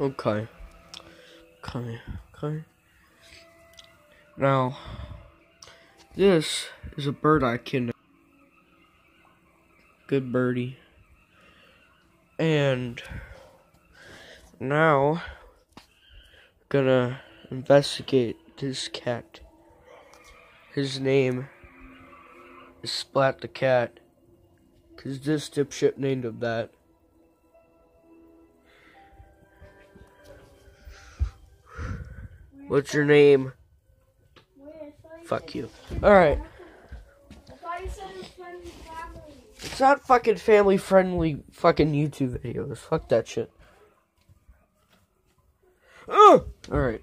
Okay. Okay. Okay. Now, this is a bird I can. Good birdie. And now, gonna investigate this cat. His name is Splat the Cat. Cause this dipshit named him that. What's your name? Fuck you. Alright. It's not fucking family friendly fucking YouTube videos. Fuck that shit. Ugh! Alright.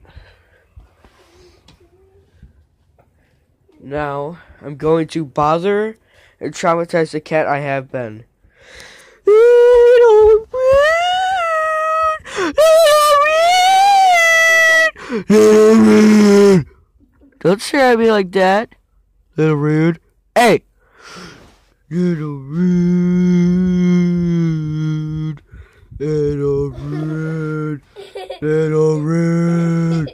Now, I'm going to bother and traumatize the cat I have been. Don't stare at me like that. Little rude. Hey! Little rude. Little rude. Little rude.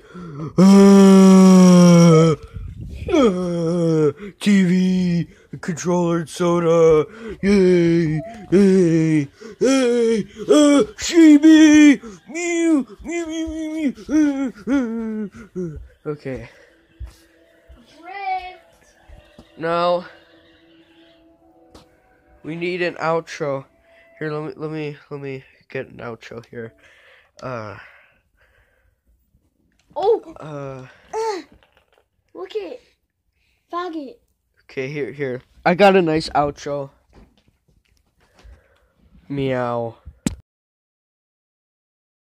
Ah! Ah! TV, controller, and soda. Yay! Yay! Hey! Uh, Sheeby! Mew! Mew! Mew! Mew! Mew! Okay. Now we need an outro. Here, let me let me let me get an outro here. Uh. Oh, Uh. look it. Faggot. Okay, here here. I got a nice outro. Meow.